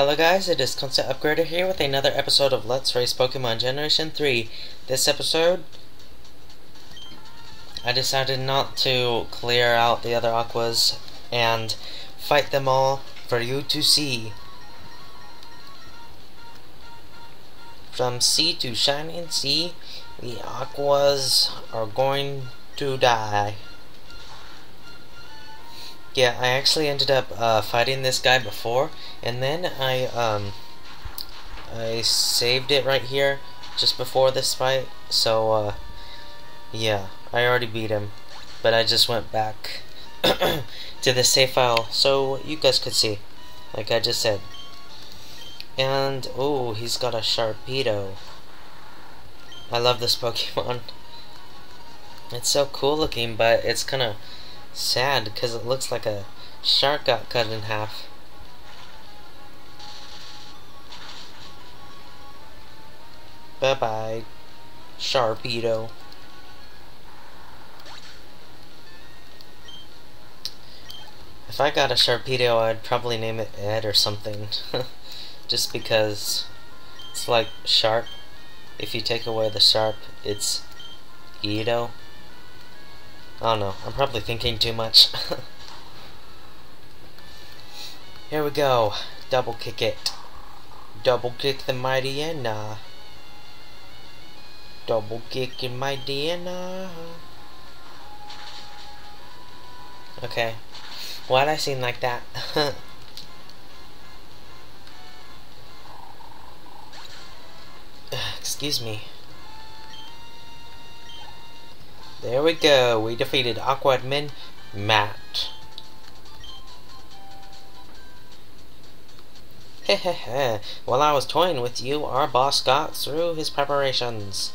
Hello guys, it is Constant Upgrader here with another episode of Let's Race Pokemon Generation 3. This episode, I decided not to clear out the other Aquas and fight them all for you to see. From sea to shining sea, the Aquas are going to die. Yeah, I actually ended up uh, fighting this guy before, and then I um I saved it right here just before this fight. So uh, yeah, I already beat him, but I just went back to the save file so you guys could see, like I just said. And oh, he's got a Sharpedo. I love this Pokemon. It's so cool looking, but it's kind of sad because it looks like a shark got cut in half. Bye bye, Sharpedo. If I got a Sharpedo, I'd probably name it Ed or something. Just because it's like sharp. If you take away the sharp, it's Edo. I don't know. I'm probably thinking too much. Here we go. Double kick it. Double kick the Mightyena. Uh. Double kick in Mightyena. Uh. Okay. Why'd I seem like that? Excuse me. There we go. We defeated Aqua Admin Matt. While I was toying with you, our boss got through his preparations.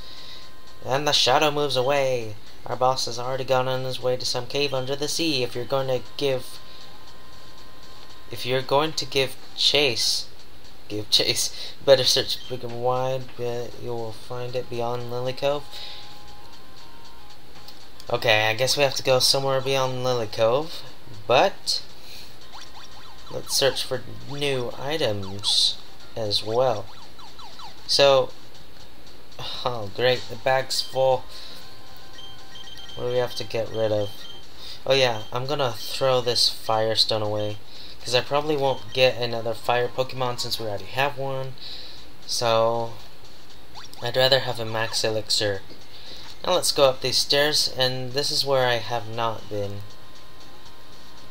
And the shadow moves away. Our boss has already gone on his way to some cave under the sea. If you're going to give... If you're going to give chase... Give chase. Better search big and wide, but you will find it beyond Lilycove. Okay, I guess we have to go somewhere beyond Lilycove, but let's search for new items as well. So, oh great, the bag's full. What do we have to get rid of? Oh yeah, I'm gonna throw this Firestone away, because I probably won't get another Fire Pokemon since we already have one. So, I'd rather have a Max Elixir. Now let's go up these stairs, and this is where I have not been.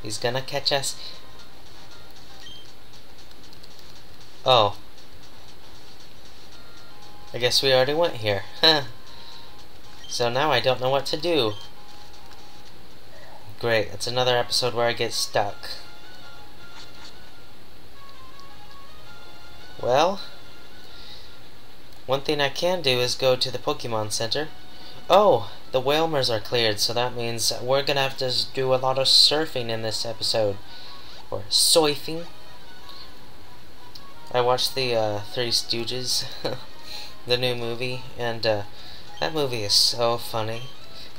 He's gonna catch us. Oh. I guess we already went here. Huh. so now I don't know what to do. Great, it's another episode where I get stuck. Well, one thing I can do is go to the Pokemon Center. Oh, the Wailmers are cleared, so that means we're gonna have to do a lot of surfing in this episode. Or surfing. I watched the uh, Three Stooges, the new movie, and uh, that movie is so funny.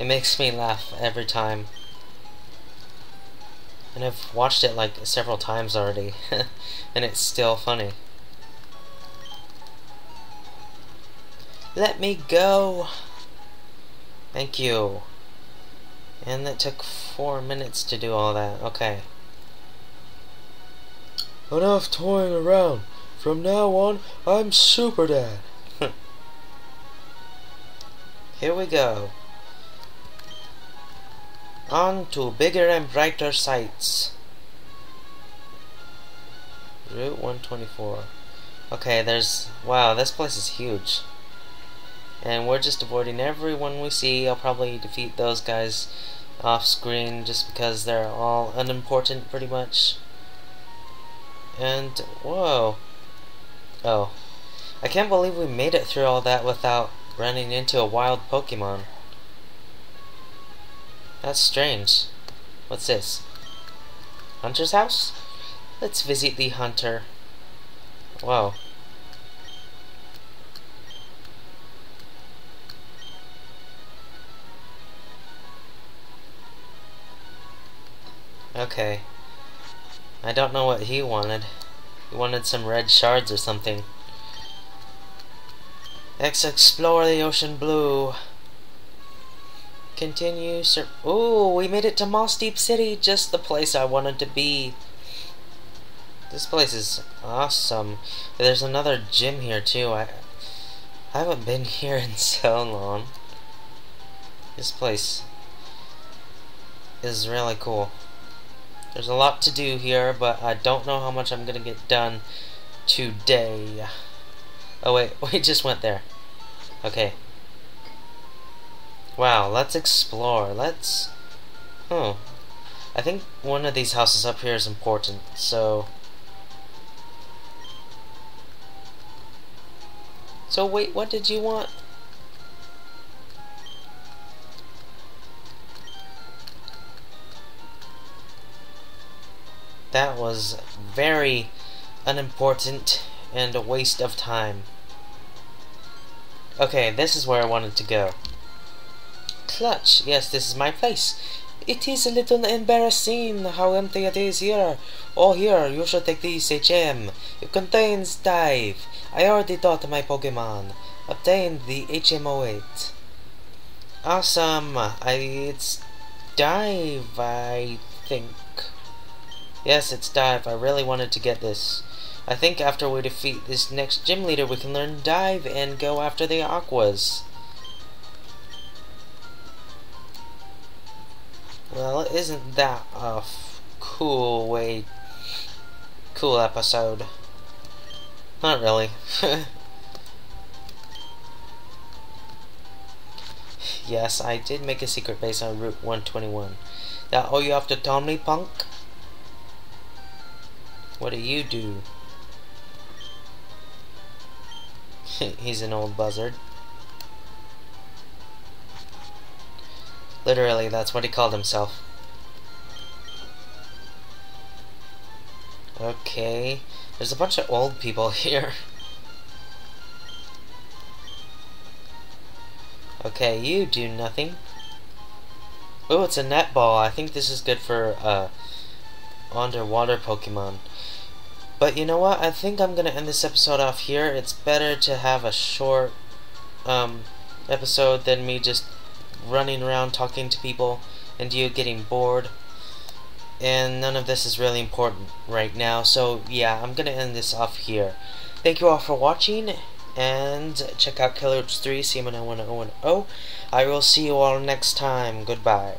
It makes me laugh every time. And I've watched it like several times already, and it's still funny. Let me go! Thank you. And that took four minutes to do all that. Okay. Enough toying around. From now on, I'm Super Dad. Here we go. On to bigger and brighter sights. Route 124. Okay, there's... Wow, this place is huge. And we're just avoiding everyone we see. I'll probably defeat those guys off screen just because they're all unimportant pretty much. And, whoa. Oh. I can't believe we made it through all that without running into a wild Pokemon. That's strange. What's this? Hunter's house? Let's visit the hunter. Whoa. Okay. I don't know what he wanted. He wanted some red shards or something. Let's explore the ocean blue. Continue, sir. Ooh, we made it to Mossdeep City, just the place I wanted to be. This place is awesome. There's another gym here too. I, I haven't been here in so long. This place is really cool. There's a lot to do here, but I don't know how much I'm gonna get done today. Oh wait, we just went there. Okay. Wow, let's explore. Let's... Oh. I think one of these houses up here is important, so... So wait, what did you want? That was very unimportant and a waste of time. Okay, this is where I wanted to go. Clutch, yes, this is my place. It is a little embarrassing how empty it is here. Oh, here, you should take this HM. It contains Dive. I already taught my Pokemon. Obtained the HM08. Awesome. I, it's Dive, I think. Yes, it's Dive. I really wanted to get this. I think after we defeat this next gym leader, we can learn Dive and go after the Aquas. Well, isn't that a cool way... Cool episode. Not really. yes, I did make a secret base on Route 121. That all you have to tell me, punk? What do you do? He's an old buzzard. Literally, that's what he called himself. Okay. There's a bunch of old people here. okay, you do nothing. Oh, it's a netball. I think this is good for uh, underwater Pokemon. But you know what? I think I'm gonna end this episode off here. It's better to have a short um, episode than me just running around talking to people and you getting bored. And none of this is really important right now. So yeah, I'm gonna end this off here. Thank you all for watching and check out Killer 3 CM91010. I will see you all next time. Goodbye.